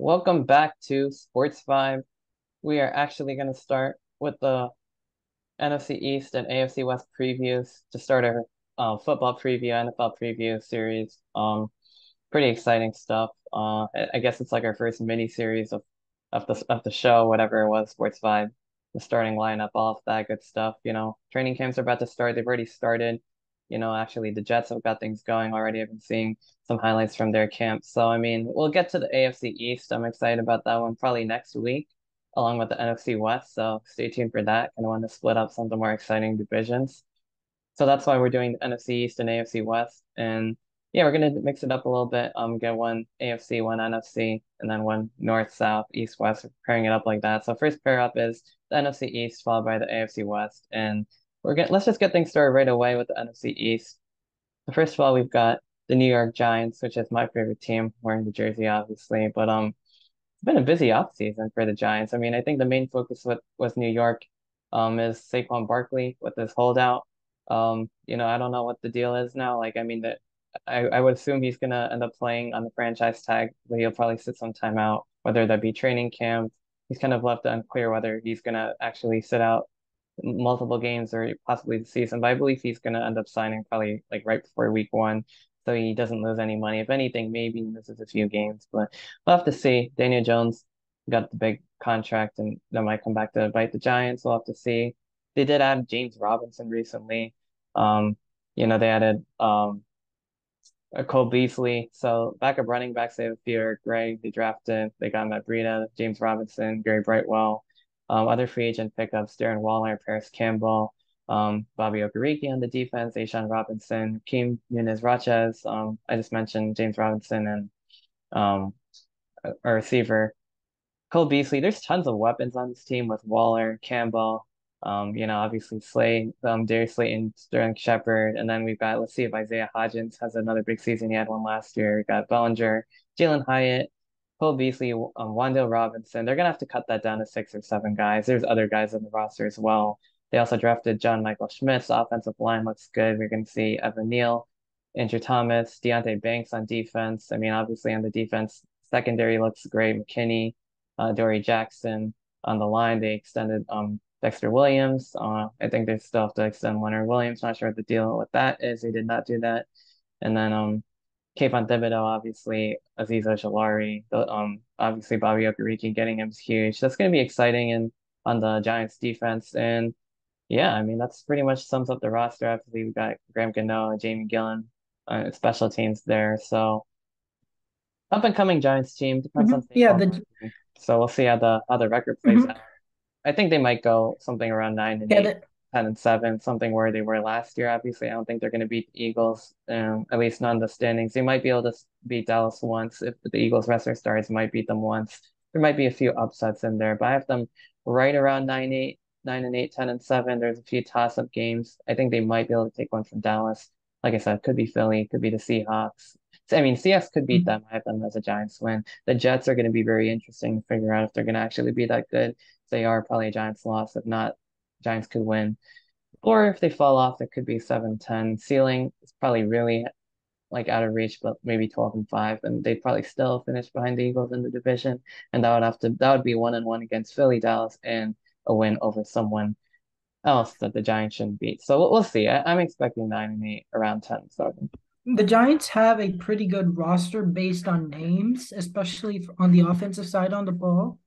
welcome back to Sports Vibe. We are actually going to start with the NFC East and AFC West previews to start our uh, football preview, NFL preview series. Um, pretty exciting stuff. Uh, I guess it's like our first mini series of of the of the show, whatever it was, Sports Vibe, the starting lineup, all that good stuff. You know, training camps are about to start. They've already started. You know, actually, the Jets have got things going already. I've been seeing some highlights from their camp. So, I mean, we'll get to the AFC East. I'm excited about that one probably next week, along with the NFC West. So, stay tuned for that. Kind of want to split up some of the more exciting divisions. So, that's why we're doing the NFC East and AFC West. And yeah, we're gonna mix it up a little bit. Um, get one AFC, one NFC, and then one North, South, East, West, pairing it up like that. So first pair up is the NFC East, followed by the AFC West, and we're getting. Let's just get things started right away with the NFC East. First of all, we've got the New York Giants, which is my favorite team, wearing the jersey, obviously. But um, it's been a busy offseason for the Giants. I mean, I think the main focus with was New York, um, is Saquon Barkley with this holdout. Um, you know, I don't know what the deal is now. Like, I mean, that I, I would assume he's gonna end up playing on the franchise tag, but he'll probably sit some time out, whether that be training camp. He's kind of left unclear whether he's gonna actually sit out multiple games or possibly the season. But I believe he's gonna end up signing probably like right before week one, so he doesn't lose any money. If anything, maybe misses a few games, but we'll have to see. Daniel Jones got the big contract, and that might come back to bite the Giants. We'll have to see. They did add James Robinson recently. Um, you know, they added um Cole Beasley. So backup running backs, they have Theodore Gray. They drafted. They got Matt Breida, James Robinson, Gary Brightwell. Um, other free agent pickups: Darren Waller, Parris Campbell, um, Bobby Okereke on the defense, A'Shawn Robinson, Kim Nunez-Roches. Um, I just mentioned James Robinson and um, a receiver. Cole Beasley. There's tons of weapons on this team with Waller, Campbell, um, you know, obviously Slay, um, Darius Slayton, Sterling Shepard, and then we've got let's see if Isaiah Hodgins has another big season. He had one last year. We've got Bellinger, Jalin Hyatt, Cole Beasley, um, Robinson. They're gonna have to cut that down to six or seven guys. There's other guys on the roster as well. They also drafted John Michael Schmitz. Offensive line looks good. We're gonna see Evan Neal, Andrew Thomas, Deonte Banks on defense. I mean, obviously on the defense, secondary looks great. McKinney, uh, Dory Jackson on the line. They extended um Dexter Williams. Uh, I think they still have to extend Leonard Williams. Not sure what the deal with that is. They did not do that. And then um, Kayvon Thibodeaux, obviously, Ojulari, the, um, obviously Bobby Okereke getting him is huge. That's going to be exciting and on the Giants defense. And yeah, I mean, that's pretty much sums up the roster. Obviously, we got Graham Gano, Jamie Gillan, uh, special teams there. So up and coming Giants team depends mm-hmm. on yeah. The... So we'll see how the how the record plays mm-hmm. out. I think they might go something around nine and yeah, eight, 10 and seven, something where they were last year. Obviously, I don't think they're going to beat the Eagles, um, at least not in the standings. They might be able to beat Dallas once if the Eagles rest their stars, might beat them once. There might be a few upsets in there, but I have them right around nine, eight, nine and eight, 10 and seven. There's a few toss up games. I think they might be able to take one from Dallas. Like I said, could be Philly, could be the Seahawks. I mean, CS could beat mm-hmm. them. I have them as a Giants win. The Jets are going to be very interesting to figure out if they're going to actually be that good they are probably a Giants loss. If not, Giants could win. Or if they fall off, it could be 7-10. Ceiling is probably really like out of reach, but maybe 12 and 5. And they'd probably still finish behind the Eagles in the division. And that would have to that would be one and one against Philly, Dallas, and a win over someone else that the Giants shouldn't beat. So we'll, we'll see. I, am expecting nine and eight around 10 starting. The Giants have a pretty good roster based on names, especially on the offensive side on the ball.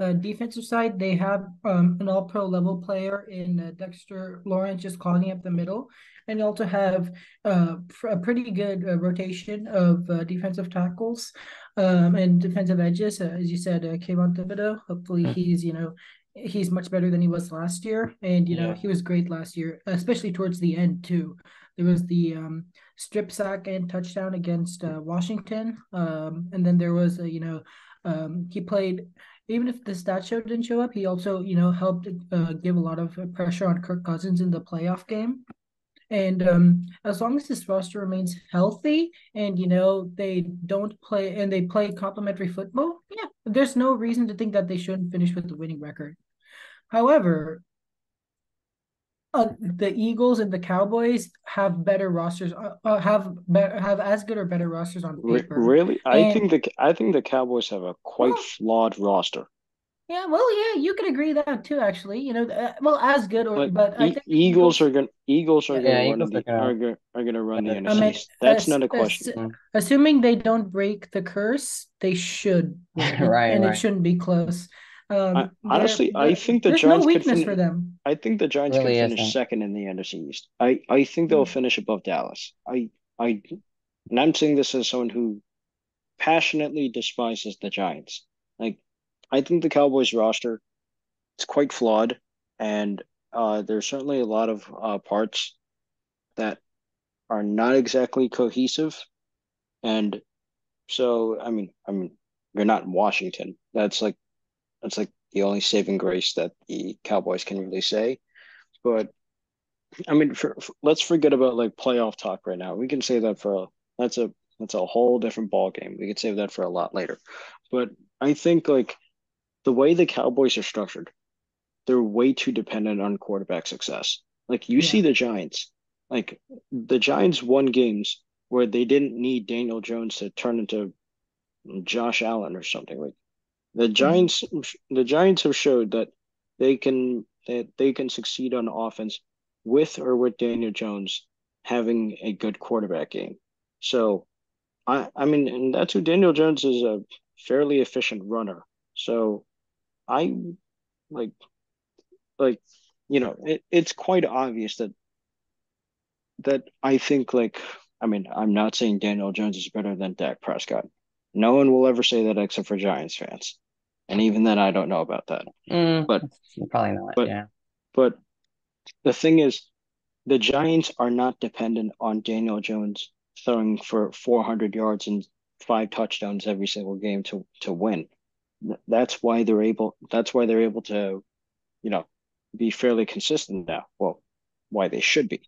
Uh, defensive side, they have um, an all pro level player in uh, Dexter Lawrence just clogging up the middle. And you also have uh, a pretty good uh, rotation of uh, defensive tackles um, and defensive edges. Uh, as you said, uh, Kayvon Thibodeaux, hopefully mm-hmm. he's, you know, he's much better than he was last year. And, you know, he was great last year, especially towards the end, too. There was the um, strip sack and touchdown against uh, Washington. Um, and then there was, a, you know, um, he played even if the stat show didn't show up, he also, you know, helped uh, give a lot of pressure on Kirk Cousins in the playoff game. And um, as long as this roster remains healthy and, you know, they don't play and they play complementary football, yeah, there's no reason to think that they shouldn't finish with the winning record. However, uh, the Eagles and the Cowboys have better rosters, uh, uh, have better, have as good or better rosters on paper. really, I And think the I think the Cowboys have a quite well, flawed roster. yeah, well, yeah, you could agree that too, actually. You know, uh, well, as good or But but I e think the Eagles are gonna Eagles are yeah, Yeah, gonna run are the gonna are gonna, are gonna run the better I mean, That's as, not a as, question. Mm. assuming they don't break the curse, they should win, Right, and it shouldn't be close. I, Um, there, honestly, I think the there's no Giants could weakness for finish. them. I think the Giants could Really finish isn't. second in the NFC East. I I think they'll Mm. finish above Dallas. I I and I'm saying this as someone who passionately despises the Giants. Like I think the Cowboys roster is quite flawed, and uh, there's certainly a lot of uh, parts that are not exactly cohesive. And so, I mean, I mean, you're not in Washington. That's like that's like the only saving grace that the Cowboys can really say. But I mean, for, for- let's forget about like playoff talk right now. We can save that for a, that's a that's a whole different ball game. We could save that for a lot later. But I think like the way the Cowboys are structured, they're way too dependent on quarterback success. Like you see the Giants, like the Giants won games where they didn't need Daniel Jones to turn into Josh Allen or something. Like the. Giants, the Giants have showed that they can that they can succeed on offense with or with Daniel Jones having a good quarterback game. So I I mean, and that's who Daniel Jones is a fairly efficient runner. So I like like you know it, it's quite obvious that that I think like I mean I'm not saying Daniel Jones is better than Dak Prescott. No one will ever say that except for Giants fans. And even then I don't know about that. Mm, But probably not. but Yeah. but the thing is the Giants are not dependent on Daniel Jones throwing for 400 yards and five touchdowns every single game to to win. That's why they're able that's why they're able to, you know, be fairly consistent now. Well, why they should be.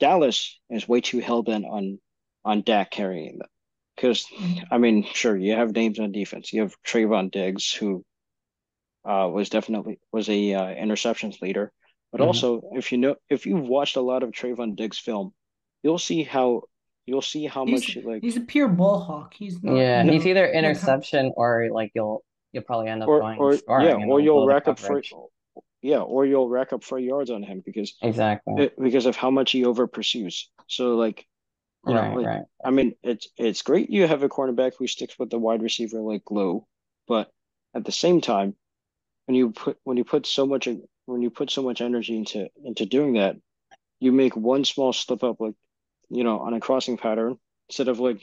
Dallas is way too hell bent on on Dak carrying them. Because. I mean, sure, you have names on defense. You have Trevon Diggs, who uh, was definitely was a uh, interceptions leader. But Mhm. also, if you know, if you've watched a lot of Trevon Diggs film, you'll see how you'll see how He's much like he's a pure ball hawk. He's not, Yeah, you he's either interception or like you'll you'll probably end up or going or scoring, yeah, you or know, you'll rack up for yeah, or you'll rack up for yards on him because Exactly. it, because of how much he over pursues. So like you know, Right, like right. I mean, it's it's great you have a cornerback who sticks with the wide receiver like glue, but at the same time, when you put when you put so much when you put so much energy into into doing that, you make one small slip up like you know on a crossing pattern instead of like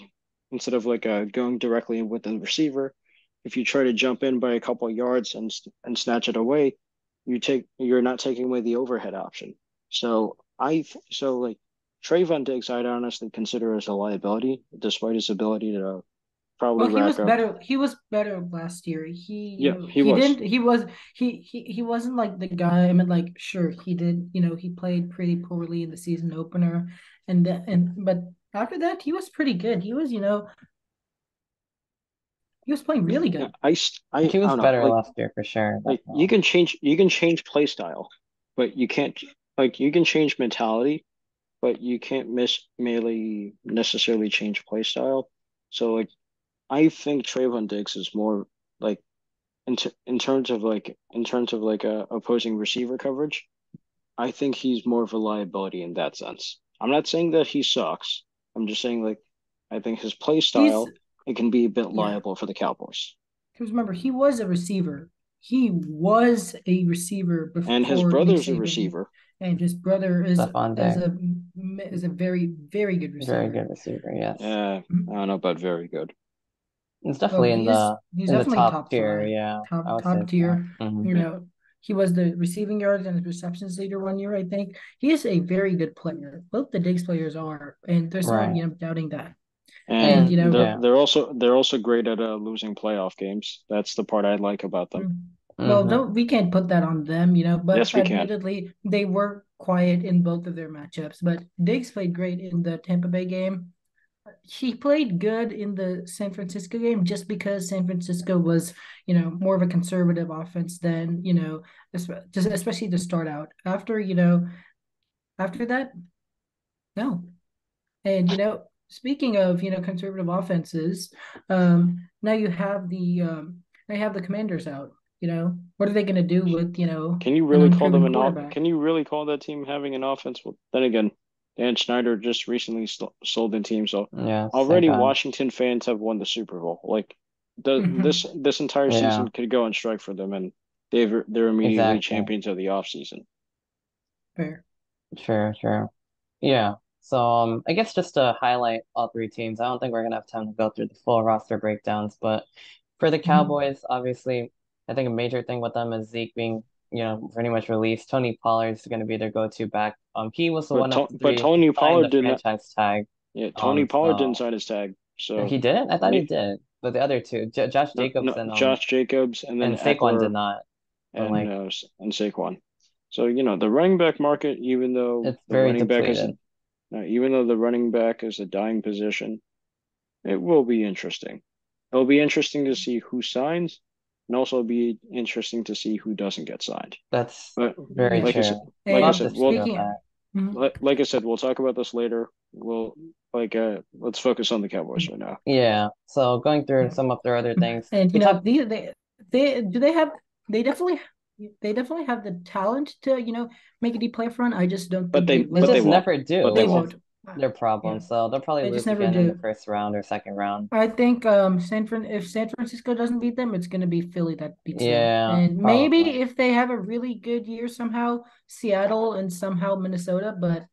instead of like uh, going directly with the receiver. If you try to jump in by a couple of yards and and snatch it away, you take you're not taking away the overhead option. So I so like Trevon Diggs, I'd honestly consider as a liability, despite his ability to probably Well, he was up. better. He was better last year. He, you Yeah, know, he he was. didn't. He was. He he he wasn't like the guy. I mean, like, sure, he did. You know, he played pretty poorly in the season opener, and then and but after that, he was pretty good. He was, you know, he was playing really Yeah, good. I I, He was don't know. better Like last year for sure. like you can change you can change play style, but you can't like you can change mentality, but you can't miss merely necessarily change play style. So like I think Trevon Diggs is more like in t in terms of like in terms of like a opposing receiver coverage, I think he's more of a liability in that sense. I'm not saying that he sucks. I'm just saying like I think his play He's it can be a bit yeah. liable for the Cowboys. Because remember, he was a receiver. He was a receiver before. And his before Nick brother's a receiver. and his brother is is a is a very very good receiver. very good receiver. Yes, Yeah. I don't know about very good. it's Well, definitely in he is the he's in the top top tier. five, Yeah, I top would say top so. tier. Mhm. You know, he was the receiving yards and receptions leader one year, I think. He is a very good player. Both the Diggs players are, and there's no Right. you know doubting that. And And you know, they're yeah. they're also they're also great at uh, losing playoff games. That's the part I like about them. mm, well, hmm don't we can't put that on them, you know. But Yes, we can. admittedly, they were quiet in both of their matchups. But Diggs played great in the Tampa Bay game. he played good in the San Francisco game just because San Francisco was, you know, more of a conservative offense than, you know, just especially to start out. After, you know, after that, no. And you know, speaking of, you know, conservative offenses, um, now you have the um now you have the commanders out. You know, what are they going to do with you know? Can you really call them an off? Can you really call that team having an offense? Well, then again, Dan Snyder just recently st- sold the team, so Yeah, already Washington fans have won the Super Bowl. Like the Mhm. this this entire Yeah. season could go on strike for them, and they've they're immediately Exactly. champions of the offseason. Fair. Sure, sure. Yeah. So um I guess just to highlight all three teams, I don't think we're gonna have time to go through the full roster breakdowns, but for the Mhm. Cowboys, obviously, I think a major thing with them is Zeke being, you know, pretty much released. Tony Pollard is gonna be their go-to back. Um he was the But one to- but Tony Pollard the did not. franchise tag. Yeah, Tony Um Pollard so didn't sign his tag, so he didn't. I thought he me, did. But the other two, J Josh Jacobs no, and um Josh Jacobs, and then and Saquon did not. And like uh, and Saquon. So you know the running back market, even though it's the very running back is depleted. uh, even though the running back is a dying position, it will be interesting. It'll be interesting to see who signs, and also be interesting to see who doesn't get signed. That's But very Yeah. like I true. said, And like I Love to said, see we'll mm-hmm. like, like I said, we'll talk about this later. We'll like uh let's focus on the Cowboys right now. Yeah. So going through some of their other things, And we you know, talked. they they they do they have they definitely they definitely have the talent to, you know, make a deep playoff run. I just don't But think they they They but they just never do, But they They won't. is won't. their Yeah, problem. So they'll probably they lose just never again in the do. first round or second round. I think um San Fran if San Francisco doesn't beat them, it's gonna be Philly that beats them. Yeah, And maybe if they have a really good year somehow, Seattle and somehow Minnesota, but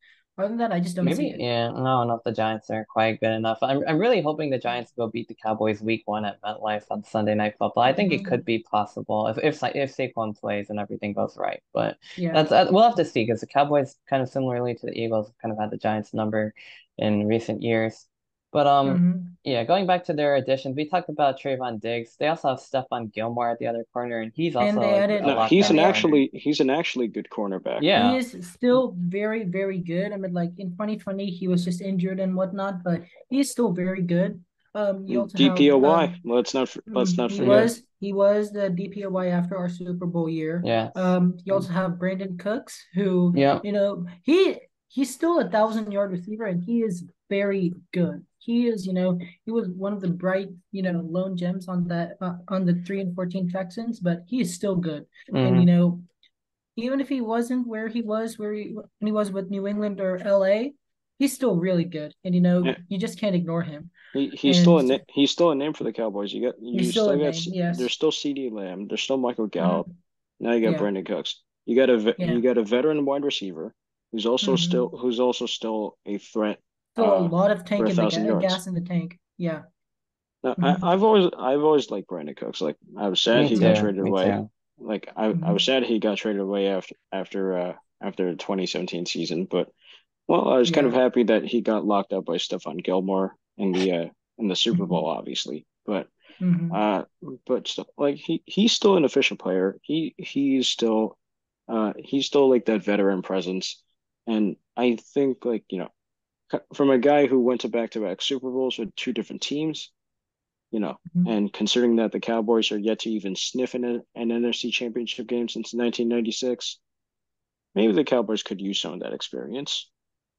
other than that, I just don't see Maybe, it. yeah, no, no, if the Giants are quite good enough. I'm I'm really hoping the Giants go beat the Cowboys week one at MetLife on Sunday Night Football. I think it Mhm. could be possible if if if Saquon plays and everything goes right. But Yeah. that's uh, we'll have to see because the Cowboys kind of similarly to the Eagles kind of had the Giants number in recent years. But um Mhm. yeah, going back to their additions, we talked about Trevon Diggs. They also have Stephon Gilmore at the other corner, and he's And also they a, added a No, he's an and they corner. actually he's an actually good cornerback. Yeah, He is still very, very good. I mean, like in 2020, he was just injured and whatnot, but he's still very good. Um, you And also have DPOY. um, Let's not let's mm, not he forget. was he was the DPOY after our Super Bowl year. Yeah. Um, you also have Brandin Cooks, who Yeah. you know he he's still a thousand yard receiver, and he is very good. He is, you know, he was one of the bright, you know, lone gems on that uh, on the three and fourteen Texans, but he is still good. And hmm you know, even if he wasn't where he was, where he when he was with New England or LA, he's still really good. And you know, Yeah. you just can't ignore him. He he's still a And na- he's still a name for the Cowboys. You got you still still got name, yes. there's still CeeDee Lamb. There's still Michael. Gallup. Now you got Yeah, Brandin Cooks. You got a you got a veteran wide receiver who's also hmm still who's also still a threat Still a uh lot of tank in the thousand ga- yards. gas in the tank. Yeah. Now, I, I've always I've always liked Brandin Cooks. Like I was sad Me he got traded Me away. too. Like I, I hmm was sad he got traded away after after uh after the 2017 season. But well, I was kind of happy that he got locked up by Stephon Gilmore in the uh in the Super hmm Bowl, obviously. But hmm uh, but still, like he he's still an efficient player. He he's still uh he's still like that veteran presence. And I think like, you know, c- from a guy who went to back-to-back Super Bowls with two different teams, you know, hmm and considering that the Cowboys are yet to even sniff in a, an NFC championship game since 1996, maybe the Cowboys could use some of that experience.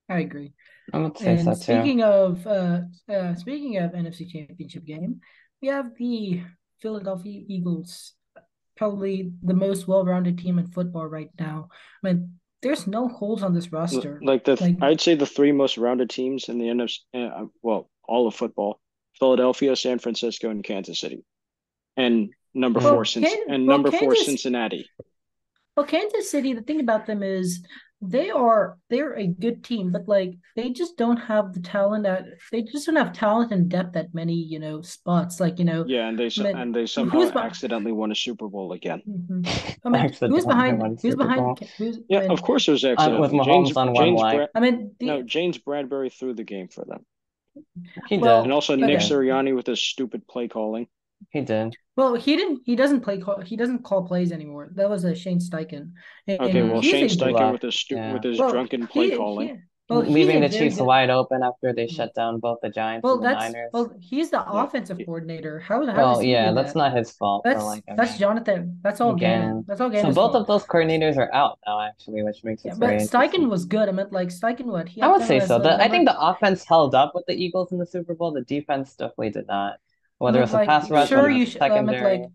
I agree. I would say so And too. speaking of uh, uh speaking of NFC Championship game, we have the Philadelphia Eagles, probably the most well-rounded team in football right now. I mean, there's no holes on this roster. Like the Like, I'd say the three most rounded teams in the NFC, uh, well, all of football, Philadelphia, San Francisco, and Kansas City. And number Mm. four, since Can and well number four, Cincinnati. well Kansas City. The thing about them is they are they're a good team, but like they just don't have the talent at they just don't have talent and depth at many you know spots. Like you know, Yeah, and they I so mean, and they who's somehow behind? accidentally won a Super Bowl again. hmm I mean, who's behind? Who's behind? Bowl. Ka- Who's? I Yeah, mean, of course there's was Uh, with accidentally. James Mahomes on one James leg. Brad I mean, no, James Bradberry threw the game for them. He did. And also He but Nick did. Sirianni with his stupid play calling. He did. well, he didn't. He doesn't play. Call, he doesn't call plays anymore. That was a Shane Steichen, Okay, well Shane a Steichen with his stu Yeah. with his well. drunken play He calling. he Well, leaving the Chiefs wide open after they shut down both the Giants Well, and the that's Niners. well, he's the Yeah. offensive coordinator. How, how Well, does yeah, do that's that? not his fault. That's like, I that's mean, Jonathan. That's all again, Gannon. That's all game. so both fault. of those coordinators are out now, actually, which makes Yeah, it but very Steichen was good. I meant like Steichen, what he I would say so. the The, I think the offense held up with the Eagles in the Super Bowl. The defense definitely did not. I Whether meant it's a like pass rush, sure whether you it's should. Secondary. like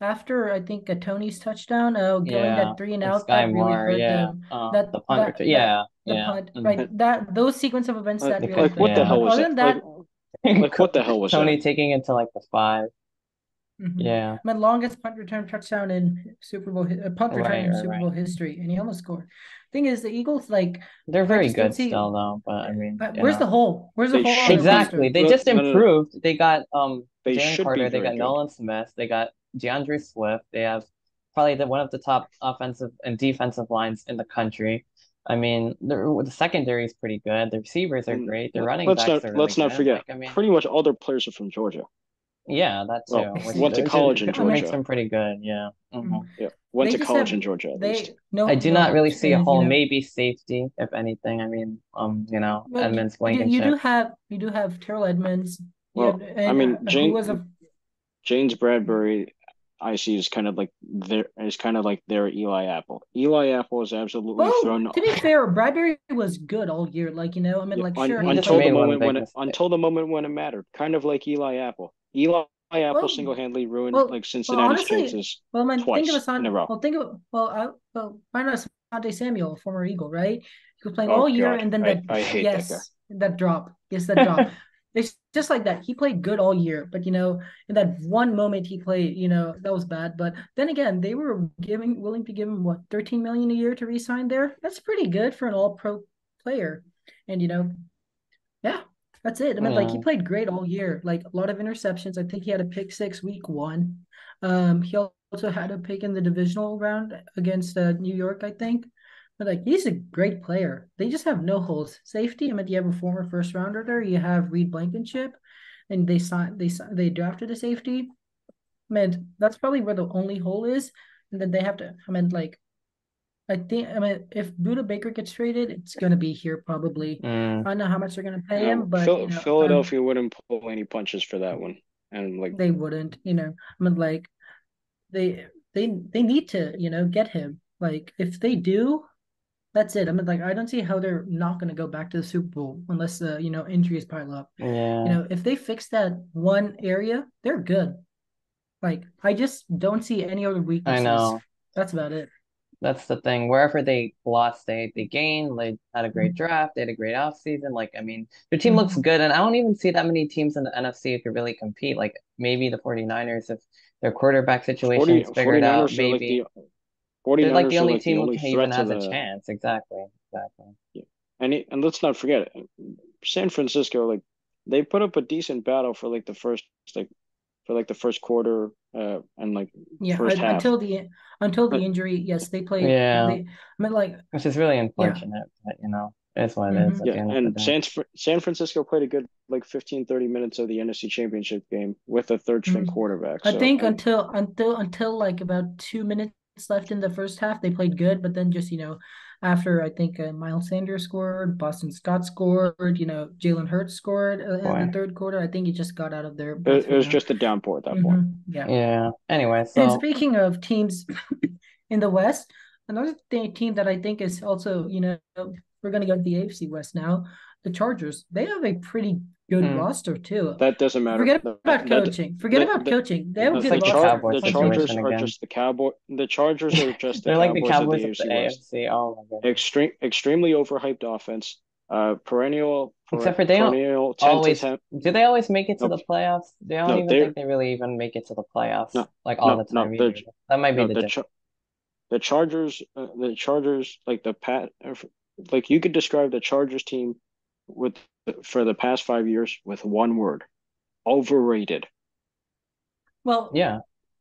after I think a Tony's touchdown, oh, going Yeah, that three and and out Sky that really hurt yeah. them. Uh, That the punt that return, yeah, the yeah. punt, right? That those sequence of events Like, that They really like what the hell was other that? that, Like, like what the hell was Tony that? taking it to like the five. Mhm. Yeah, My longest punt return touchdown in Super Bowl hi- uh, punt return Right, in Super right. Bowl history, and he almost scored. Thing is, the Eagles like they're very good see. still though, but I mean, you where's know. the hole? Where's the They hole on the be- Exactly. They just improved. They got um They Jalen should be Carter, they got good. Nolan Smith, they got D'Andre Swift. They have probably the one of the top offensive and defensive lines in the country. I mean, the the secondary is pretty good. The receivers are great. The let- running let's backs not are really let's not good. forget. Like, I mean, Pretty much all their players are from Georgia. Yeah, that too. Well, which went to college in which makes Georgia. them pretty good. Yeah. Mhm. Yeah, went They to college have- in Georgia at least. No, I do not really see a hole. you know, Maybe safety, if anything. I mean, um, you know, Well, you- Edmunds, you, do- you do have you do have Terrell Edmunds. You Well, have- I mean, uh, Jane- was a James Bradberry, I see is kind of like their is kind of like their Eli Apple. Eli Apple is absolutely well. thrown To be fair, Bradberry was good all year. Like you know, I mean, Yeah, like un- sure, until the moment when it, until the moment when it mattered. Kind of like Eli Apple. Eli Apple Well, single-handedly ruined well- like Cincinnati's honestly, chances. well, man, twice think of Asante, in a row. Well, think of well, I, well, why not Asante Samuel, former Eagle, right? He was playing Oh, all year, and then I- that I hate yes, guy. that drop, yes, that drop. It's just like that. He played good all year, but you know, in that one moment he played, you know, that was bad. But then again, they were giving willing to give him what 13 million a year to re-sign there. That's pretty good for an all-pro player. And you know, yeah, that's it. I mean, like he played great all year. Like a lot of interceptions. I think he had a pick six week one. Um, he also had a pick in the divisional round against uh, New York, I think. But like he's a great player. They just have no holes. Safety. I mean, you have a former first rounder there. You have Reed Blankenship, and they signed they they drafted a safety. I mean, that's probably where the only hole is. And then they have to. I mean, like, I think. I mean, if Budda Baker gets traded, it's gonna be here probably. Mm. I don't know how much they're gonna pay Yeah, him, but Phil- you know, um, Philadelphia wouldn't pull any punches for that one. And like they wouldn't. You know, I mean, like, they they they need to you know get him. Like, if they do, that's it. I mean, like, I don't see how they're not gonna go back to the Super Bowl unless uh, you know injuries pile up. Yeah. You know, if they fix that one area, they're good. Like, I just don't see any other weaknesses. I weaknesses. know. That's about it. That's the thing. Wherever they lost, they they gained. They had a great draft. They had a great offseason. Like, I mean, their team looks Mhm. good, and I don't even see that many teams in the NFC who could really compete. Like maybe the 49ers if their quarterback 40, is figured out, 49ers like maybe. the 49ers They're like the only like team who even has a the chance. Exactly. Exactly. and it, and let's not forget it, San Francisco like they put up a decent battle for like the first like for like the first quarter uh and like Yeah, first half. until the until the But- injury, yes, they played. Yeah. They, I mean, like, Which is really unfortunate, but you know, it's what it Mhm. is Yeah, the end of and. San San Francisco played a good like 15 30 minutes of the NFC Championship game with a third string Mhm. quarterback. I So think and- until until until like about two minutes left in the first half, they played good. But then just you know, after I think uh, Miles Sanders scored, Boston Scott scored, you know, Jalen Hurts scored uh, in the third quarter. I think it just got out of there. it, both it was just a downpour at that point. Mhm, Yeah. Yeah. Anyway, And speaking of teams in the West, another thing, team that I think is also, you know, we're going to go to the AFC West now. The Chargers, they have a pretty good Hmm. roster too. That doesn't matter. Forget That- about that- coaching. Forget that- about that- coaching. They have a It's good like the Char- roster. Cowboys the Chargers situation are again. just the cowboy. The Chargers are just the they're like the Cowboys, Cowboys of of the the AFC West. AFC. Oh my goodness. Extreme, extremely overhyped offense. Uh, perennial, Except for they don't perennial 10 always to 10. do they always make it to Nope. the playoffs? They don't No, even they're- think they really even make it to the playoffs No, like all no, the no, time they're- either. That might be No, the the difference. Char- the Chargers, uh, the Chargers, like the pat, like you could describe the Chargers team with for the past five years with one word: overrated. Well, Yeah.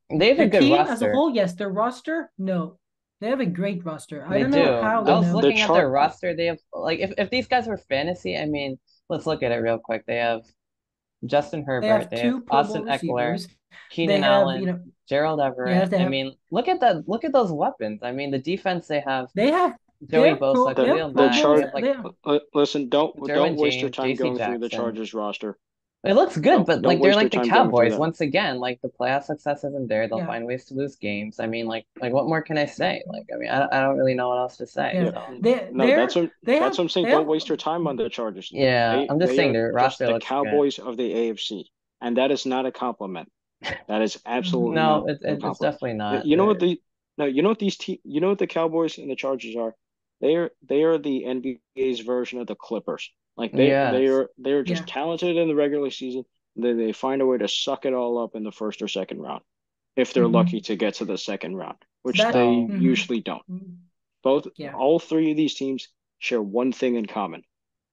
They have a good team as a whole, yes. Their roster, no. They have a great roster. I They don't do. know how, I was looking The at their roster. They have like if, if these guys were fantasy, I mean, let's look at it real quick. They have Justin They Herbert, have they have Austin Ekeler, receivers. Keenan have, Allen, you know, Gerald Everett. Yes, they I have- mean, look at that. Look at those weapons. I mean, the defense they have. they have Joey Yeah, Bosa, Pro- The, yeah, Khalil the Pro Mack, chart. Bowl, like yeah. listen, don't Derwin don't waste your time JC going through the Chargers roster. It looks good, Don't but like they're like the time going through Cowboys. Once again, like the playoff success isn't there. They'll Yeah. find ways to lose games. I mean, like like what more can I say? Like I mean, I, I don't really know what else to say. Yeah. So They No, they're that's what they that's have what I'm saying. Don't have waste your time on the Chargers. yeah, They I'm just they saying are their just roster the looks good. Cowboys of the AFC, and that is not a compliment. That is absolutely No, not it, a it's definitely not. You know what the no, you know what these te you know what the Cowboys and the Chargers are? They are they are the NBA's version of the Clippers. Like they they are they are just Yeah. talented in the regular season. They they find a way to suck it all up in the first or second round, if they're Mhm. lucky to get to the second round, which That- they Mhm. usually don't. Mm, Both Yeah. all three of these teams share one thing in common.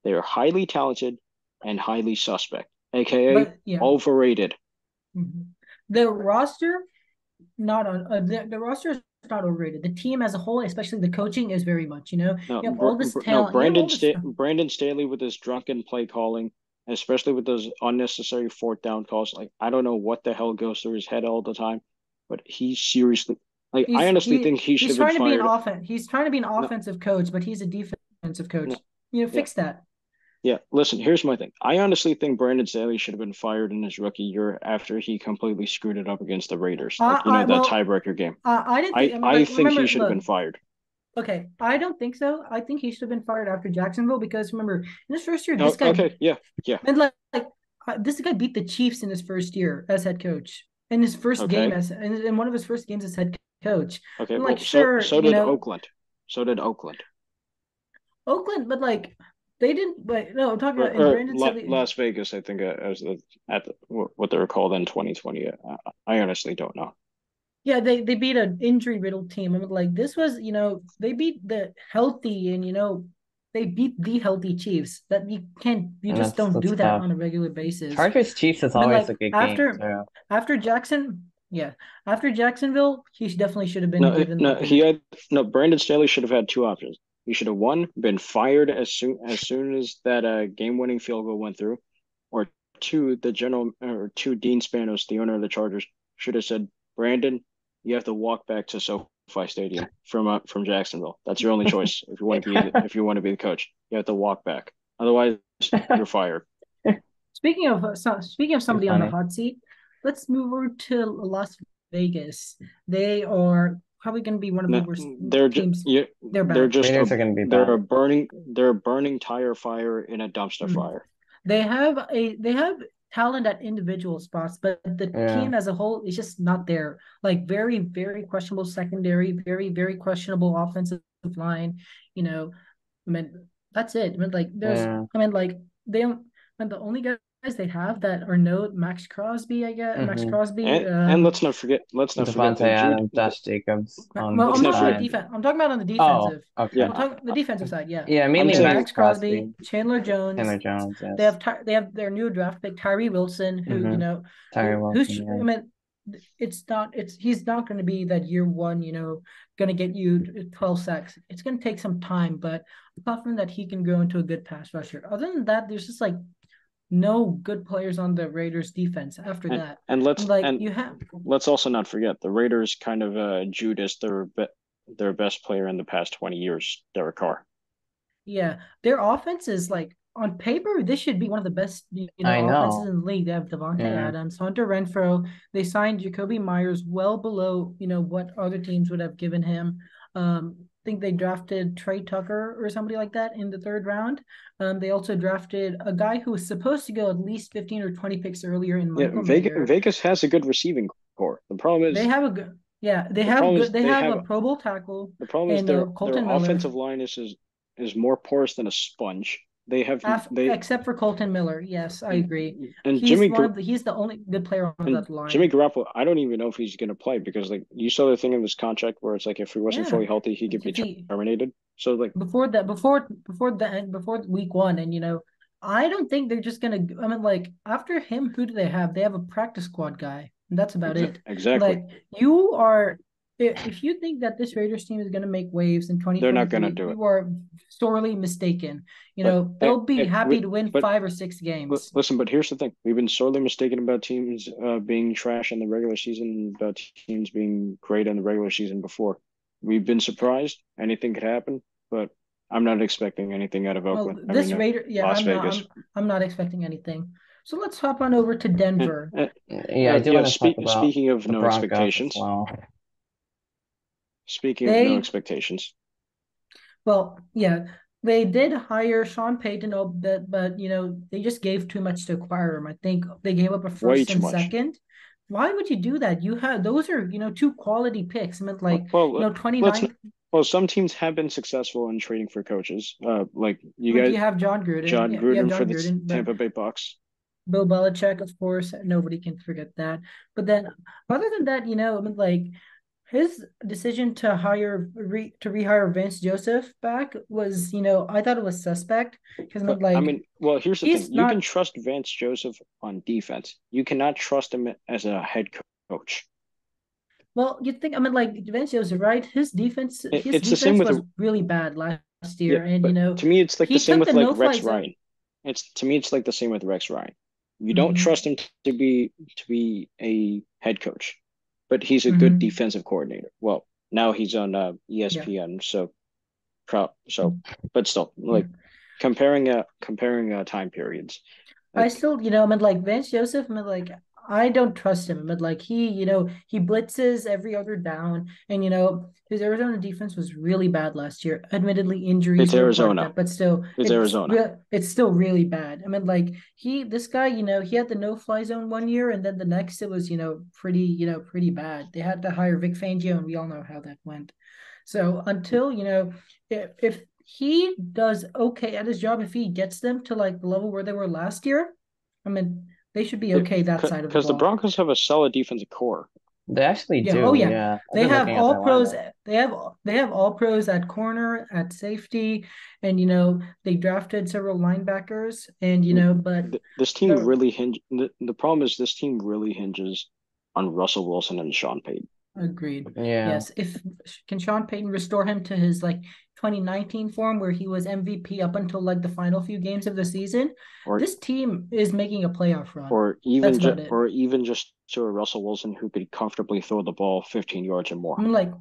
They are highly talented and highly suspect, aka but yeah. overrated. Mhm. The roster, not on uh, the, the roster is not overrated. The team as a whole, especially the coaching, is very much. You know, No, you have all this talent. no, Brandon Sta- ta- Brandon Staley with his drunken play calling, especially with those unnecessary fourth down calls. Like I don't know what the hell goes through his head all the time, but he seriously, like He's, I honestly he, think he should he's trying to be an offense. He's trying to be an No, offensive coach, but he's a defensive coach. no, You know, yeah, fix that. Yeah. Listen, here's my thing. I honestly think Brandon Staley should have been fired in his rookie year after he completely screwed it up against the Raiders. I, Like you know I that well, tiebreaker game. I, I didn't I think. I mean, I like, think he should have been fired. okay, I don't think so. I think he should have been fired after Jacksonville because remember, in his first year, Oh, this guy okay, yeah, yeah, and like, like uh, this guy beat the Chiefs in his first year as head coach. In his first game as in, in one of his first games as head coach. okay. I'm Well, like, sure, so did know, Oakland. So did Oakland. Oakland, but like they didn't. But no, I'm talking or, about or La- Staley. Las Vegas, I think, uh, as the, at the, what they were called in 2020. I, I honestly don't know. Yeah, they they beat an injury riddled team. I'm like this was, you know, they beat the healthy and you know they beat the healthy Chiefs. That you can't, you and just that's don't that's do that on a regular basis. Chargers Chiefs is always like a good game. after So after Jackson, yeah, after Jacksonville, he definitely should have been No, uh, given no, like he had no. Brandon Staley should have had two options. He should have won, been fired as soon as soon as that uh, game-winning field goal went through, or two, the general or two, Dean Spanos, the owner of the Chargers, should have said, Brandon, you have to walk back to SoFi Stadium from uh, from Jacksonville. That's your only choice if you want to be if you want to be the coach. You have to walk back. Otherwise, you're fired. Speaking of uh, so, speaking of somebody on the hot seat, let's move over to Las Vegas. They are probably going to be one of the No, worst they're ju- teams. yeah, They're they're bad. just Raiders a are going to be they're bad. a burning they're a burning tire fire in a dumpster Mhm. fire. They have a they have talent at individual spots, but the Yeah. team as a whole is just not there. Like very, very questionable secondary, very, very questionable offensive line. You know, I mean, that's it. I mean, like there's Yeah. I mean, like they don't and the only guys they have that are no Maxx Crosby, I guess. Max Mhm. Crosby. And, um, and let's not forget let's not forget Davante that Adams, Josh Jacobs on well, I'm not talking about forget- defense. I'm talking about on the Oh, defensive. okay. Yeah. I'm talking the defensive side, yeah. Yeah, mainly saying- They have Max Maxx Crosby, Crosby, Chandler Jones. Chandler Jones, yes. They have Ty- they have their new draft pick Tyree Wilson, who you Mhm. know Tyree Wilson, who's yeah. I mean, it's not it's he's not going to be that year one, you know, going to get you twelve sacks. It's going to take some time, but I'm confident that he can grow into a good pass rusher. Other than that, there's just like no good players on the Raiders defense after and, that. and let's Like and you have let's also not forget the Raiders kind of uh Judas their be, their best player in the past 20 years, Derek Carr. Yeah, their offense is like on paper, this should be one of the best you know I know. offenses in the league. They have Davante Yeah. Adams, Hunter Renfrow. They signed Jakobi Meyers well below you know what other teams would have given him. Um, I think they drafted Tre Tucker or somebody like that in the third round. Um, they also drafted a guy who was supposed to go at least fifteen or twenty picks earlier in Yeah, Vegas, Mayer. Vegas has a good receiving core. The problem is They have a good yeah. They The have good. They, they have, have a Pro Bowl tackle. the problem is their uh, their offensive line is, is is more porous than a sponge. They have Af- they except for Kolton Miller, yes, I agree. and He's Jimmy one of the, he's the only good player on that line. Jimmy Garoppolo. I don't even know if he's going to play because like you saw the thing in this contract where it's like if he wasn't Yeah. fully healthy, he could be he- terminated. So like before that, before before the end, before week one, and you know, I don't think they're just gonna. I mean, like after him, who do they have? They have a practice squad guy, and that's about exa- it. exactly. Like you are, if, if you think that this Raiders team is gonna make waves in twenty, They're not gonna do it. You are sorely mistaken. You But- know, they'll be and- happy but- to win but- five or six games. Listen, but here's the thing: we've been sorely mistaken about teams uh, being trash in the regular season, about teams being great in the regular season before. We've been surprised; anything could happen. but I'm not expecting anything out of Well, Oakland. I this mean, uh, Raider, yeah, Las I'm not, Vegas. I'm, I'm not expecting anything. So let's hop on over to Denver. Uh, Yeah, uh, I do yeah, want to speak, talk about speaking of the no Broncos as expectations, well. Speaking of no expectations, Well, yeah, they did hire Sean Payton, oh, but but you know they just gave too much to acquire him. I think they gave up a first and much. second. Why would you do that? You have those are you know two quality picks. I meant like well, you know twenty nine. well, some teams have been successful in trading for coaches. Uh, like you Like guys, you have Jon Gruden, John yeah, you have Gruden John for the Gruden, Tampa Bay Bucks. Bill Belichick, of course, nobody can forget that. But then, other than that, you know, I mean, like his decision to hire re, to rehire Vince Joseph back was, you know, I thought it was suspect because I mean, like I mean, well, here's the thing: you can trust Vance Joseph on defense. You cannot trust him as a head coach. Well, you think I mean like Vince Joseph, right? His defense, his it's the same defense with- was really bad last year, Yeah, and you know, to me, it's like the same with the like Rex zone. Ryan. It's to me, it's like the same with Rex Ryan. You don't Mhm. trust him to be to be a head coach, but he's a good Mhm. defensive coordinator. Well, now he's on uh, ESPN, so pro so, but still, like comparing uh comparing uh time periods. I still, you know, I mean, like Vince Joseph, I mean, like I don't trust him. but like he, you know, he blitzes every other down, and you know, his Arizona defense was really bad last year. Admittedly, injuries It's Arizona. that, but still, It's Arizona. rea- it's still really bad. I mean, like he, this guy, you know, he had the no-fly zone one year, and then the next it was, you know, pretty, you know, pretty bad. They had to hire Vic Fangio, and we all know how that went. So until you know, if if he does okay at his job, if he gets them to like the level where they were last year, I mean, they should be okay that side of the because the. Broncos have a solid defensive core. They actually Yeah, do. oh, yeah. yeah. They have all pros. lineup. They have they have all pros at corner, at safety, and you know they drafted several linebackers, and you mm, know, but This team So- really hinge. The, the problem is this team really hinges on Russell Wilson and Sean Payton. agreed. Yeah. Yes, if can Sean Payton restore him to his like 2019 form where he was MVP up until like the final few games of the season, Or this team is making a playoff run. or even ju- or even just to a Russell Wilson who could comfortably throw the ball 15 yards or more. Like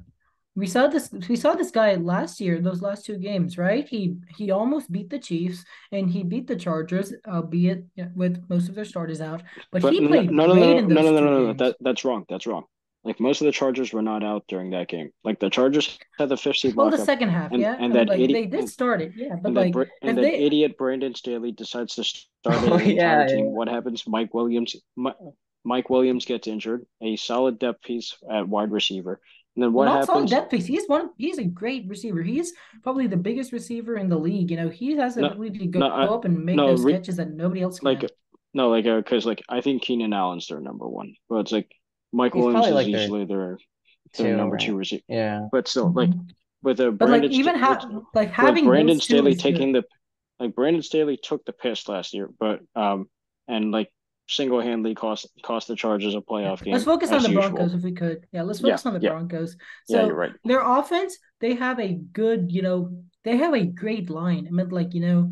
we saw this we saw this guy last year, those last two games, right? He he almost beat the Chiefs and he beat the Chargers, albeit with most of their starters out. But, But he played no, no, great no, in no, no, no, no, no. That that's wrong. That's wrong. Like most of the Chargers were not out during that game. Like the Chargers had the fifth seed well, the second half, and- yeah. and that like idi- they did start it, yeah. But and like that and that they idiot Brandon Staley decides to start Oh, the yeah, entire team. yeah. What happens? Mike Williams. Mi- Mike Williams gets injured. A solid depth piece at wide receiver. And then what well, not solid depth piece. He's one. He's a great receiver. He's probably the biggest receiver in the league. You know, he has the No, ability to go, no, I- up and make no, those re- catches that nobody else can. like no, like uh, because like I think Keenan Allen's their number one, but it's like Mike He's Williams is like usually their their Two, number right? two receiver. Yeah. But still, like Mhm. with a but like even Sta- ha- with- like like having Brandon Staley is good. taking the like Brandon Staley took the piss last year, but um and like single handedly cost cost the Chargers a playoff game. Let's focus on the usual. Broncos if we could. Yeah, let's Yeah, focus on the yeah. Broncos. Yeah, you're right. their offense, they have a good, you know, they have a great line. I mean, like, you know,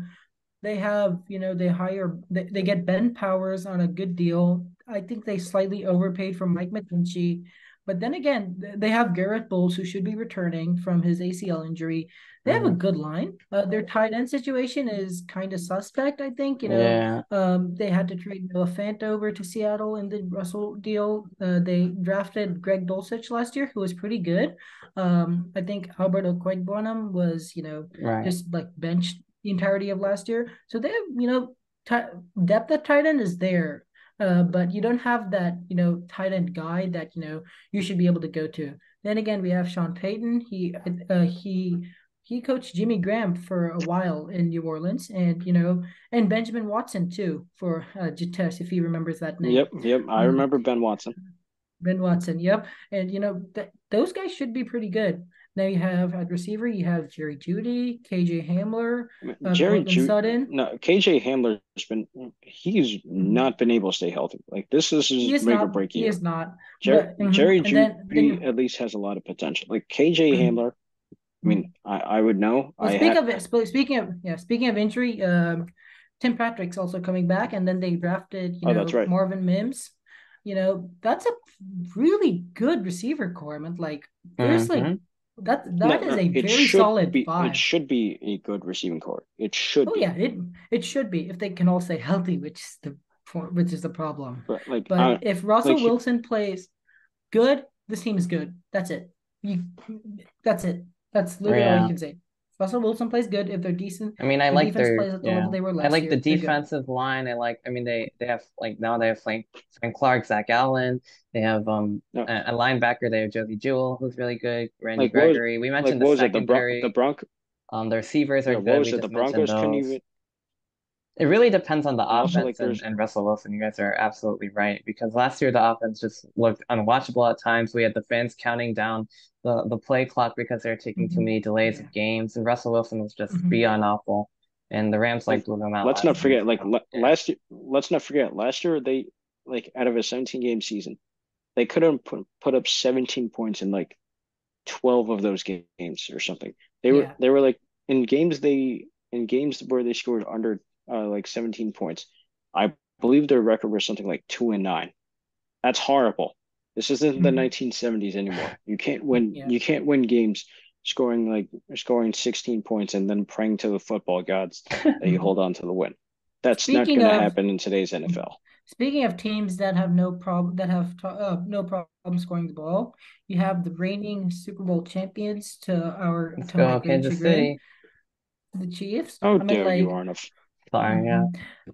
they have, you know, they hire, they, they get Ben Powers on a good deal. I think they slightly overpaid for Mike McGlinchey. But then again, they have Garett Bolles, who should be returning from his ACL injury. They have a Mhm. good line. Uh, their tight end situation is kind of suspect, I think. You know, Yeah. um, they had to trade Noah Fant over to Seattle in the Russell deal. Uh, they drafted Greg Dulcich last year, who was pretty good. Um, I think Alberto Okwuegbunam was, you know, Right. just like benched the entirety of last year. So they have, you know, ti depth at tight end is there, uh, but you don't have that, you know, tight end guy that you know you should be able to go to. Then again, we have Sean Payton. He uh, he he coached Jimmy Graham for a while in New Orleans, and you know, and Benjamin Watson too for uh, Jitesh, if he remembers that name. Yep, yep. I Mhm. remember Ben Watson. Ben Watson, yep. And you know, th- those guys should be pretty good. Now you have at receiver, you have Jerry Jeudy, KJ Hamler, uh, Jerry Ju- Sutton. no, KJ Hamler's been he's not been able to stay healthy. Like this is his is make or not. break He year. is not. Jer- But- mhm. Jerry And Jeudy then- at least has a lot of potential. Like KJ Mhm. Hamler, I mean, I, I would know. Well, I speaking had, of sp- speaking of yeah, speaking of injury, um, Tim Patrick's also coming back, and then they drafted you Oh, know that's right. Marvin Mims. You know that's a really good receiver core. I mean, like there's like Mhm. That No, that is a it very should solid be it should be a good receiving core. It should Oh be. yeah, it it should be if they can all stay healthy, which is the po- which is the problem. But like But uh, if Russell like Wilson plays good, this team is good. That's it. You that's it. That's literally all you can say. If Russell Wilson plays good. If they're decent, I mean, I the like their plays at the yeah. level they were I like year. the they're good. defensive line. I like. I mean, they they have like now they have Frank Frank Clark, Zach Allen. They have um No. a, a linebacker. They have Josey Jewell, who's really good. Randy Like, what was- Gregory. We mentioned what the was it? The Bron secondary. the Bronco Um, the receivers are yeah, good. what was We it? The just mentioned Broncos couldn't even It really depends on the like, offense and, and Russell Wilson. You guys are absolutely right because last year the offense just looked unwatchable at times. We had the fans counting down the, the play clock because they were taking too Mhm. many delays Yeah. of games, and Russell Wilson was just Mhm. beyond awful. And the Rams like blew them out. let's not forget like yeah. last year let's not forget last year they like out of a 17 game season they couldn't put, put up 17 points in like 12 of those games or something they were Yeah. they were like in games they in games where they scored under uh, like 17 points i believe their record was something like 2 and 9 that's horrible this isn't the Mhm. 1970s anymore you can't win Yeah. you can't win games scoring like scoring 16 points and then praying to the football gods that you hold on to the win. That's not going to happen in today's NFL. Speaking of teams that have no problem that have uh, no problem scoring the ball, you have the reigning Super Bowl champions to our Let's to go, my great Kansas chagrin, City. the Chiefs. Oh, I mean, dare you, like, Arnav. Sorry,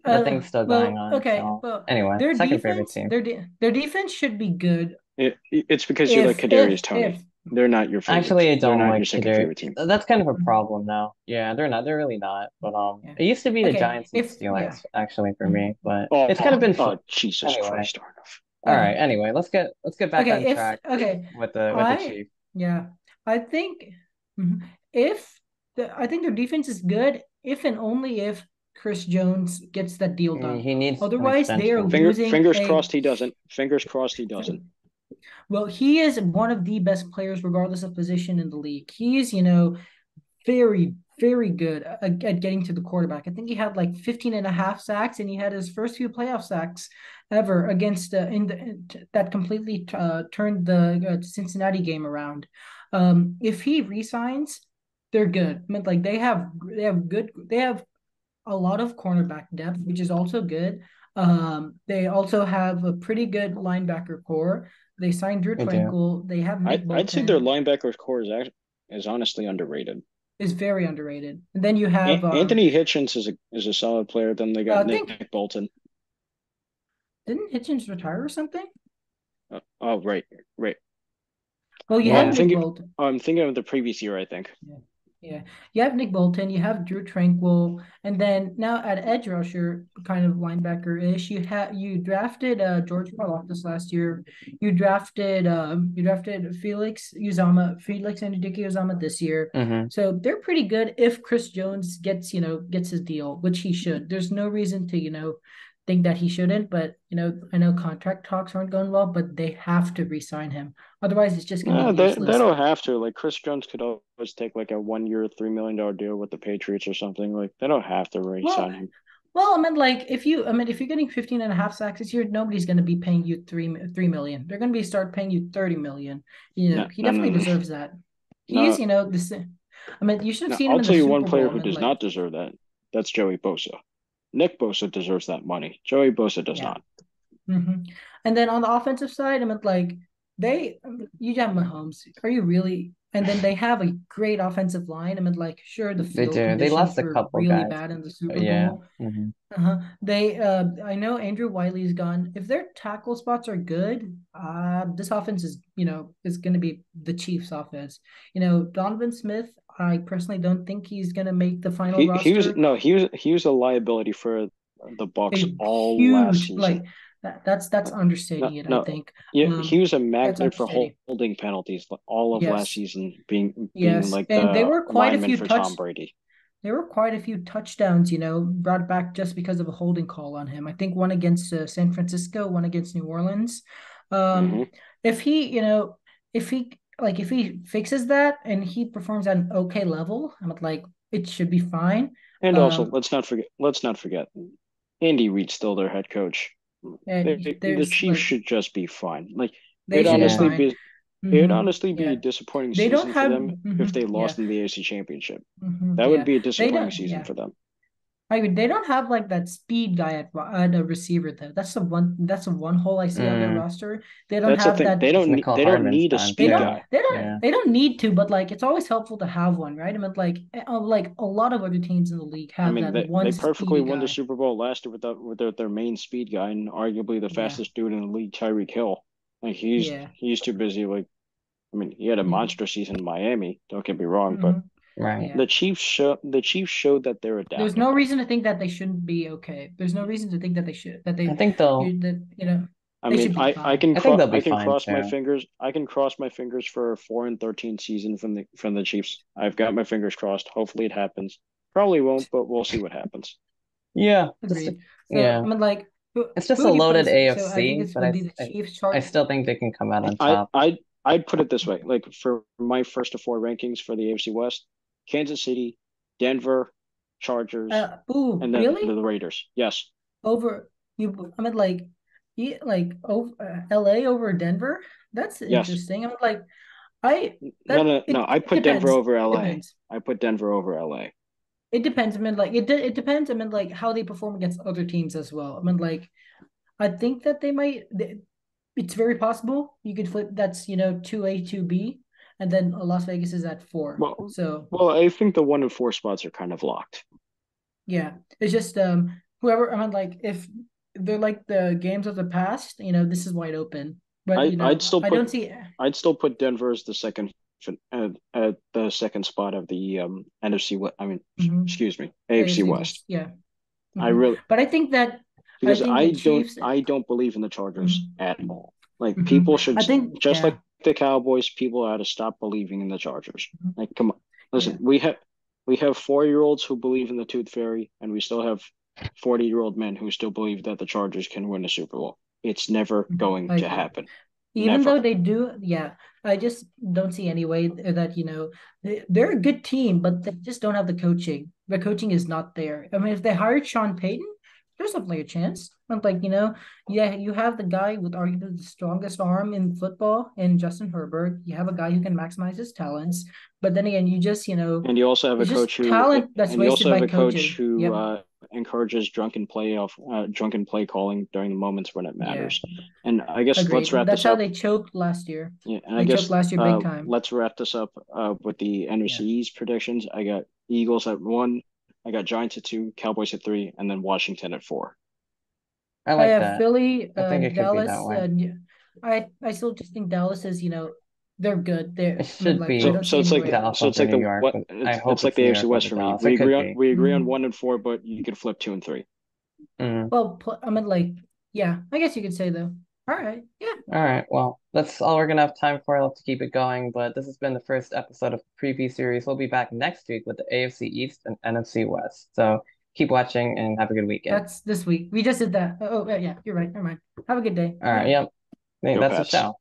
yeah. uh, thing's still well, going on. Okay, so- well, Anyway, their second favorite team. their de their defense should be good. It, it's because you like if- Kadarius if- Toney. if- They're not your favorite. Actually, I They're don't not like your second Kadarius. favorite team. That's kind of a Mhm. problem now. Yeah, they're not. They're really not. But um, Yeah. it used to be the Okay, Giants and if- Steelers yeah. actually for me. But Oh, it's kind of been oh, fun. Jesus Anyway. Christ, Arnav. All Okay. right. Anyway, let's get let's get back Okay, on if track okay, with the with I- the Chiefs. Yeah, I think if the I think their defense is good if and only if Chris Jones gets that deal done. he needs Otherwise, they are. Finger, losing fingers a- crossed he doesn't. Fingers crossed he doesn't. Well, he is one of the best players, regardless of position in the league. He's, you know, very, very good at, at getting to the quarterback. I think he had like 15 and a half sacks, and he had his first few playoff sacks ever against uh, in the that completely uh, turned the uh, Cincinnati game around. Um, if he resigns, they're good. I mean, like they have they have good they have a lot of cornerback depth, which is also good. Um, they also have a pretty good linebacker core. They signed Drue They do. Tranquill. They have I, Nick I'd say their linebacker core is act- is honestly underrated. is very underrated. And then you An- have um, Anthony Hitchens is a is a solid player. Then they got Uh, Nick, think- Bolton. Didn't Hitchens retire or something? Uh, oh, right, right. Well, you Well, have I'm Nick thinking- Bolton. I'm thinking of the previous year. I think. Yeah, you have Nick Bolton. You have Drue Tranquill, and then now at edge rusher, kind of linebacker ish. You have you drafted uh George Karlaftis last year. You drafted um you drafted Felix Uzomah, Felix and Uzomah this year. hmm So they're pretty good if Chris Jones gets, you know, gets his deal, which he should. There's no reason to, you know, think that he shouldn't, but you know, I know contract talks aren't going well, but they have to re-sign him. Otherwise, it's just gonna be they, they don't have to. Like Chris Jones could always take like a one year, three million dollar deal with the Patriots or something. Like they don't have to re-sign him. Well, I mean, like if you, I mean, if you're getting 15 and a half sacks this year, nobody's going to be paying you three three million. They're going to be start paying you 30 million. You know, No, he no, no, definitely no. deserves that. He's, you know, the. I mean, you should have seen him I'll in the tell you Super one player Bowl. who does like- not deserve that. That's Joey Bosa. Nick Bosa deserves that money. Joey Bosa does Yeah. not. hmm And then on the offensive side, I mean, like they, you have Mahomes. Are you really? And then they have a great offensive line. I mean, like sure, the They field do. They conditions lost a were couple really guys. bad in the Super Yeah. Bowl. hmm Uh-huh. They, uh, I know Andrew Wylie's gone. If their tackle spots are good, uh, this offense is, you know, is going to be the Chiefs' offense. You know, Donovan Smith. I personally don't think he's going to make the final He, roster. he was no, he was he was a liability for the Bucs A all huge, last season. like that, that's that's understating No, it. no. I think. yeah, um, he was a magnet for holding penalties all of Yes. last season, being being Yes, like and the they were quite a few for touch- Tom Brady. There were quite a few touchdowns, you know, brought back just because of a holding call on him. I think one against uh, San Francisco, one against New Orleans. Um, Mhm. if he, you know, if he like if he fixes that and he performs at an okay level, I'm like it should be fine. And also, Um, let's not forget. Let's not forget. Andy Reid's still their head coach. And They- the Chiefs like should just be fine. Like they it'd be honestly be It'd Mhm. honestly be Yeah. a disappointing They don't season for them if mhm, they yeah. lost in the AFC Championship. Mhm, That yeah. would be a disappointing season yeah. for them. I mean, they don't have like that speed guy at, ro- at a receiver though. That's the one. That's the one hole I see on their Mm. roster. They don't That's have thing. that. They don't need, they don't need a time, They speed don't. guy. They don't. Yeah. They don't need to, but like it's always helpful to have one, right? I mean, like eh, uh, like a lot of other teams in the league have I have mean, that they, one they perfectly speedy won the. Super Bowl last year without with their, their main speed guy and arguably the Yeah. fastest dude in the league, Tyreek Hill. Like he's Yeah. he's too busy. Like, I mean, he had a Mhm. monster season in Miami. Don't get me wrong, but Mhm. Right. Yeah. the Chiefs show the Chiefs showed that they're There's no reason to think that they shouldn't be okay. There's no reason to think that they should that they I think they'll. you- that you know I mean, I, I fine. can I think cro- I can fine, cross my fingers. I can cross my fingers for a four and thirteen season from the from the Chiefs. I've got my fingers crossed. Hopefully it happens. Probably won't, but we'll see what happens. Yeah. just- So yeah. I mean, like who, It's just a loaded place? So I AFC, but I- the I- Chiefs, I Chargers. still think they can come out on I top. I I'd put it this way: like for my first to four rankings for the AFC West, Kansas City, Denver, Chargers, Uh, ooh, and then really? the Raiders. Yes, Over you? I mean, like, like over uh, L.A. over Denver. That's Yes. interesting. I'm like, I no, that no, it, no. I put Denver over LA. depends. I put Denver over LA. It depends. I mean, like it. de- It depends. I mean, like how they perform against other teams as well. I mean, like, I think that they might. They, it's very possible you could flip. That's you know two A two B, and then Las Vegas is at four. Well- so Well, I think the one and four spots are kind of locked. Yeah, it's just um whoever I mean like if they're like the games of the past, you know, this is wide open. But I- you know, I'd still I put- don't see I'd still put Denver as the second at, at the second spot of the um NFC. West. I mean, Mhm. excuse me, AFC West. Yeah. I Mhm. really But I think that because think I, don't Chiefs- I don't believe in the Chargers at all. Like Mhm. people should I think just yeah. like the Cowboys, people ought to stop believing in the Chargers. Mhm. Like, come on, listen, Yeah. we have we have four year olds who believe in the Tooth Fairy, and we still have forty year old men who still believe that the Chargers can win a Super Bowl. It's never Mhm. going I to happen. even Never. though they do, yeah, I just don't see any way that, you know, they're a good team, but they just don't have the coaching. The coaching is not there. I mean, if they hired Sean Payton, there's definitely a chance. But like, you know, yeah, you have the guy with arguably the strongest arm in football in Justin Herbert. You have a guy who can maximize his talents. But then again, you just, you know, And you also have a coach who talent that's and you also have by a coach coaching. who Yep. uh, encourages drunken play off uh, drunken play calling during the moments when it Yeah. matters. And I guess agreed. let's wrap That's this how they choked last year. Yeah, and They I guess last year big uh, time. let's wrap this up uh, with the NFC East predictions. I got Eagles at one, I got Giants at two, Cowboys at three, and then Washington at four. I I have that. Philly, I uh, think it could be that Dallas. way. Uh, I I still just think Dallas is, you know, they're good. They're I should like, be. So, so it's like Dallas so it's like the York, what it's, I hope it's like it's the New AFC West for me. We agree on be. we agree on one and four, but you could flip two and three. Mm. Well, I mean, like, yeah, I guess you could say though. All right, yeah, All right. Well, that's all we're gonna have time for. I'll have to keep it going, but this has been the first episode of the preview series. We'll be back next week with the AFC East and NFC West. So keep watching and have a good weekend. that's this week. We just did that. Oh, oh, yeah, you're right. Never mind. Have a good day. All right. Yep. I think Go that's Pats. the show.